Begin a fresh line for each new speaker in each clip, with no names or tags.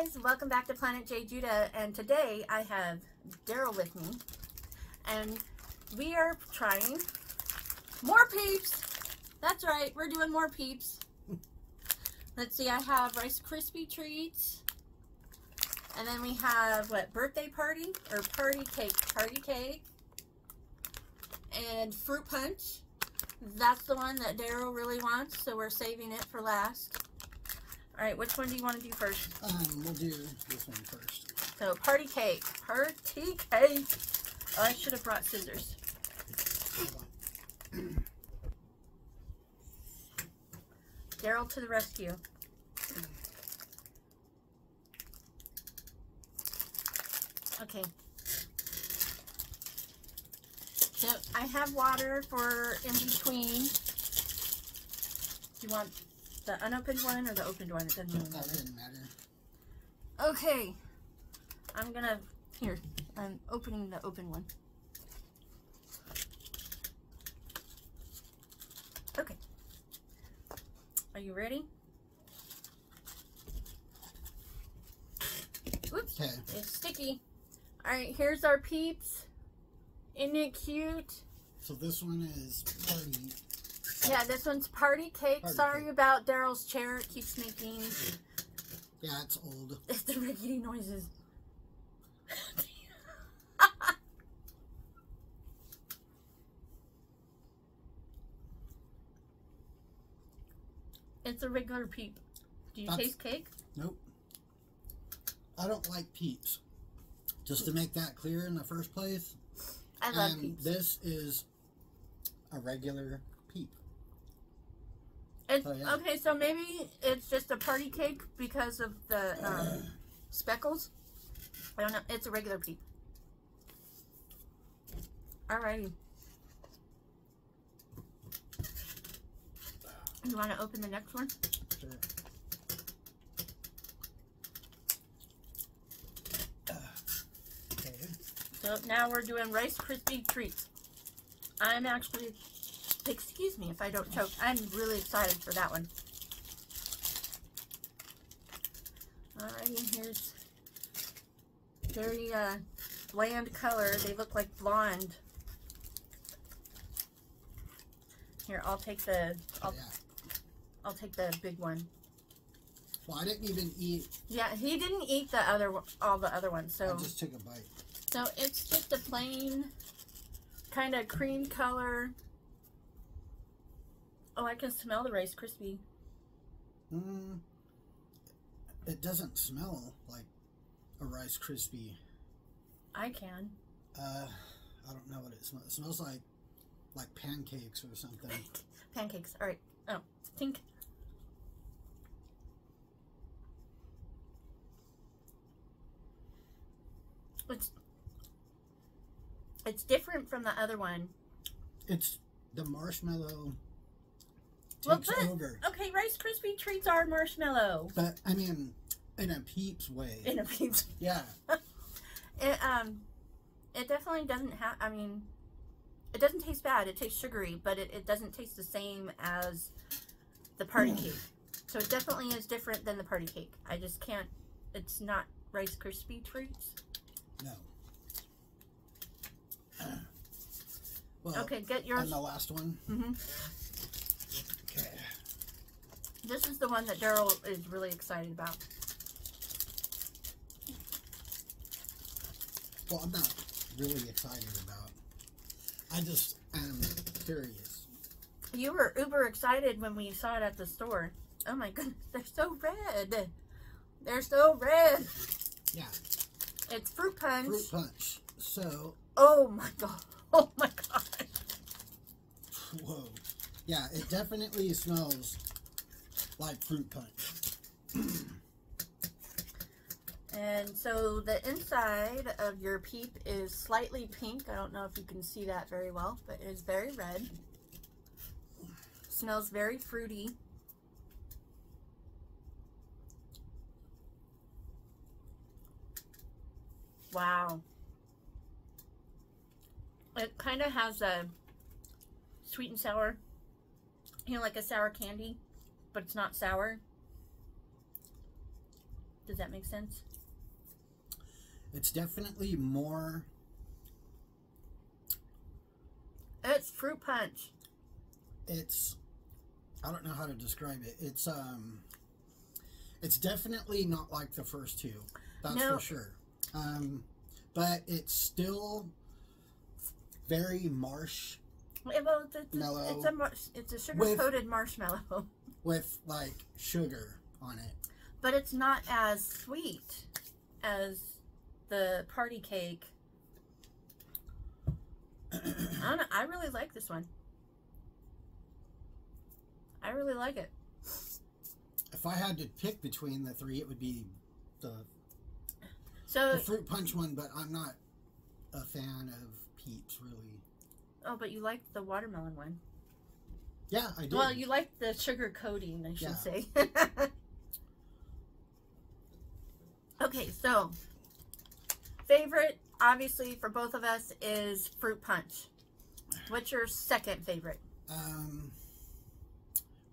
guys, welcome back to Planet JeJuDa, and today I have Darrel with me, and we are trying more peeps. That's right, we're doing more peeps. Let's see, I have Rice Krispie treats, and then we have what birthday party or party cake, party cake, and fruit punch. That's the one that Darrel really wants, so we're saving it for last. All right, which one do you want to do first?
Um, we'll do this one first.
So, party cake. Party cake. Oh, I should have brought scissors. Darrel to the rescue. Okay. So, I have water for in between. Do you want the unopened one or the opened one? It doesn't really
That
matter.
didn't matter.
Okay. I'm gonna here. I'm opening the open one. Okay. Are you ready?
Okay.
It's sticky. Alright, here's our peeps. Isn't it cute?
So this one is party.
Yeah, this one's party cake.
Party
Sorry
cake.
about Darrel's chair. It keeps making
Yeah, it's old.
It's the rickety noises. it's a regular peep. Do you
That's-
taste cake?
Nope. I don't like peeps. Just to make that clear in the first place.
I love
and
peeps.
this is a regular.
It's,
oh, yeah.
Okay, so maybe it's just a party cake because of the um, speckles. I don't know. It's a regular peep. Alrighty. You want to open the next one?
Sure. Okay.
So now we're doing Rice Krispie treats. I'm actually, excuse me if I don't choke. I'm really excited for that one. Alrighty, here's very uh, bland color. They look like blonde. Here, I'll take the, I'll,
Yeah.
I'll take the big one.
Well, I didn't even eat.
Yeah, he didn't eat the other, all the other ones, so.
I just took a bite.
So it's just a plain kind of cream color. Oh, I can smell the Rice Krispie.
Mm, it doesn't smell like a Rice Krispie.
I can.
Uh, I don't know what it smells. It smells like like pancakes or something.
Pancakes. All right. Oh, think. It's it's different from the other one.
It's the marshmallow
Well,
takes
but-
over.
Okay, Rice Krispie treats are marshmallow
But I mean, in a Peeps way.
in a pizza.
yeah.
It um, it definitely doesn't have. I mean, it doesn't taste bad. It tastes sugary, but it, it doesn't taste the same as the party cake. So it definitely is different than the party cake. I just can't. It's not Rice Krispie treats.
No. Well,
Okay, get yours.
and the last one.
hmm
Okay.
This is the one that Darrel is really excited about.
Well, I'm not really excited about. I just am curious.
You were uber excited when we saw it at the store. Oh my goodness, they're so red. They're so red.
Yeah.
It's fruit punch.
Fruit punch. So,
Oh my god. Oh my god.
whoa. Yeah, it definitely smells like fruit punch.
And so the inside of your peep is slightly pink. I don't know if you can see that very well, but it is very red. Smells very fruity. Wow. It kind of has a sweet and sour, you know, like a sour candy, but it's not sour. Does that make sense?
It's definitely more.
It's fruit punch.
It's. I don't know how to describe it. It's um. It's definitely not like the first two. That's
No.
for sure. Um, but it's still very marsh
Well, it's, it's,
Mellow.
it's a it's a sugar coated marshmallow,
with like sugar on it.
but it's not as sweet as the party cake. I don't know. I really like this one. I really like it.
If I had to pick between the three, it would be the,
So,
the fruit punch one. But I'm not a fan of Peeps really.
oh, but you like the watermelon one.
Yeah, I do.
Well, you like the sugar coating, I should
Yeah.
say. okay, so favorite, obviously, for both of us is fruit punch. What's your second favorite?
Um,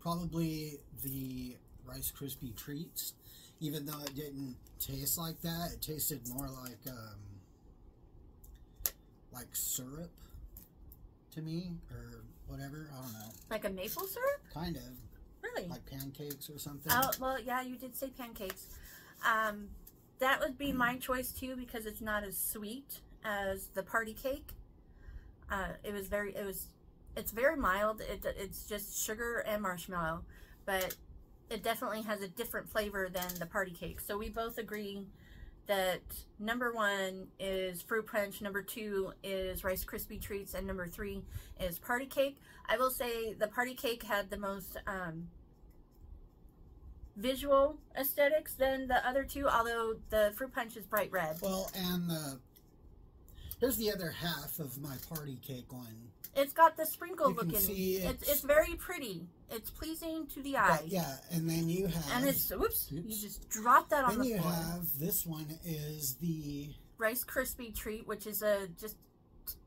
probably the Rice Krispie treats, even though it didn't taste like that. It tasted more like um, like syrup to me, or whatever. I don't know.
Like a maple syrup?
Kind of
Really?
like pancakes or something.
Oh, well, yeah, you did say pancakes. Um, that would be my choice too because it's not as sweet as the party cake. Uh, it was very, it was, it's very mild. It, it's just sugar and marshmallow, but it definitely has a different flavor than the party cake. So we both agree that number one is fruit punch, number two is Rice Krispie treats, and number three is party cake. I will say the party cake had the most um, visual aesthetics than the other two, although the fruit punch is bright red.
Well, and the here's the other half of my party cake one.
It's got the sprinkle
You can
looking.
see
it's,
it's-
it's very pretty. It's pleasing to the eye.
Yeah, and then you have
And it's oops, you just drop that on
then
the
you have this one is the
Rice Krispie treat, which is a just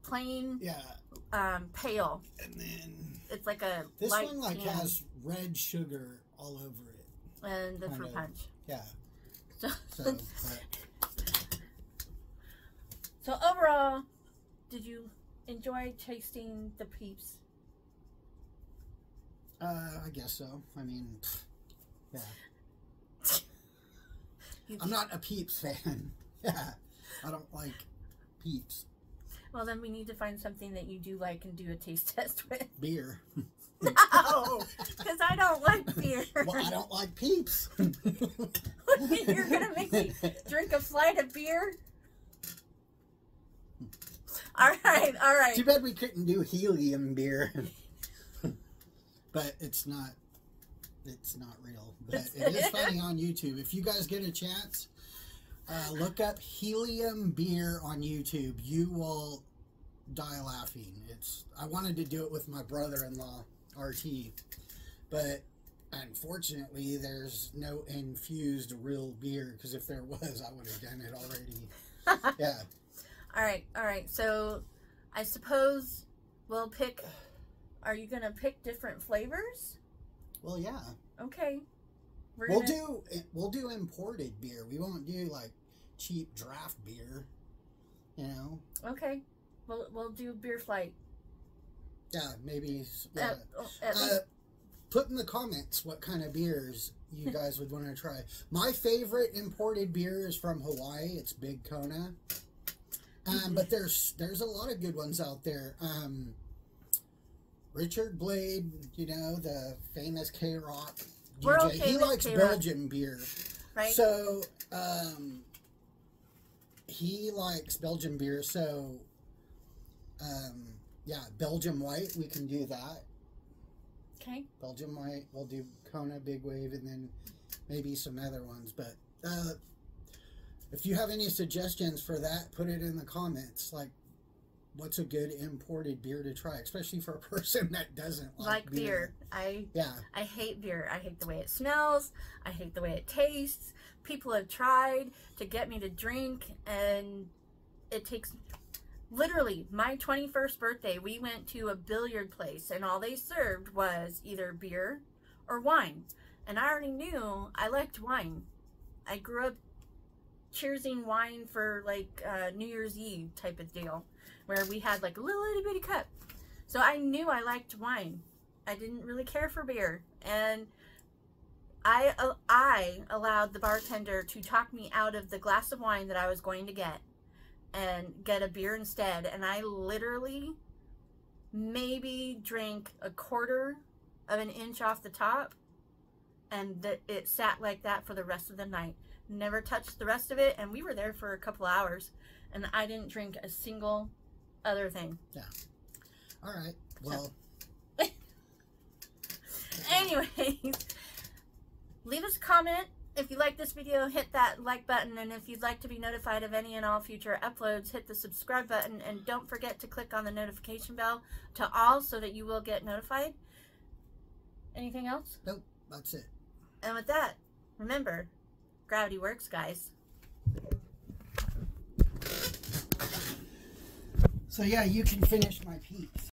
plain
yeah,
um, pale.
and then
It's like a
this one like
tan.
has red sugar all over it.
and the fruit punch.
Yeah,
So,
so
so overall, did you enjoy tasting the peeps?
uh, I guess so. I mean, yeah, I'm not a Peeps fan. yeah, I don't like Peeps
Well, then we need to find something that you do like and do a taste test with.
beer.
No, because I don't like beer.
well, I don't like Peeps.
You're gonna make me drink a flight of beer. All right, all right.
Too bad we couldn't do helium beer. but it's not it's not real. But it is funny on YouTube. If you guys get a chance, uh, look up helium beer on YouTube. You will die laughing. It's I wanted to do it with my brother-in-law, RT, but unfortunately there's no infused real beer because if there was I would have done it already. Yeah.
All right, all right. So, I suppose we'll pick. Are you gonna pick different flavors?
Well, yeah.
Okay. We're
We'll
gonna,
do we'll do imported beer. We won't do like cheap draft beer. You know?
Okay. We'll we'll do beer flight.
Yeah, maybe. Yeah.
At, at
Uh, put in the comments what kind of beers you guys would want to try. My favorite imported beer is from Hawaii. It's Big Kona. Um, but there's there's a lot of good ones out there. Um, Richard Blade, you know the famous KROQ DJ. He likes. Belgian beer.
right.
So, um, he likes Belgian beer. So, um, yeah, Belgium White, we can do that.
okay.
Belgium White, we'll do Kona Big Wave, and then maybe some other ones. But uh, if you have any suggestions for that, put it in the comments. Like, what's a good imported beer to try, especially for a person that doesn't like,
Like beer. I
Yeah,
I hate beer. I hate the way it smells. I hate the way it tastes. People have tried to get me to drink, and it takes literally my 21st birthday. We went to a billiard place, and all they served was either beer or wine. And I already knew I liked wine. I grew up cheersing wine for like uh, New Year's Eve type of deal, where we had like a little itty bitty cup. So I knew I liked wine. I didn't really care for beer, and I uh, I allowed the bartender to talk me out of the glass of wine that I was going to get, and get a beer instead. And I literally maybe drank a quarter of an inch off the top, and it sat like that for the rest of the night. Never touched the rest of it, and we were there for a couple hours, and I didn't drink a single other thing. Yeah.
All right. Well.
Anyways, leave us a comment. If you like this video, hit that like button. And if you'd like to be notified of any and all future uploads, hit the subscribe button. And don't forget to click on the notification bell to all so that you will get notified. Anything else?
Nope. That's it.
And with that, remember, gravity works, guys.
So yeah, you can finish my peeps.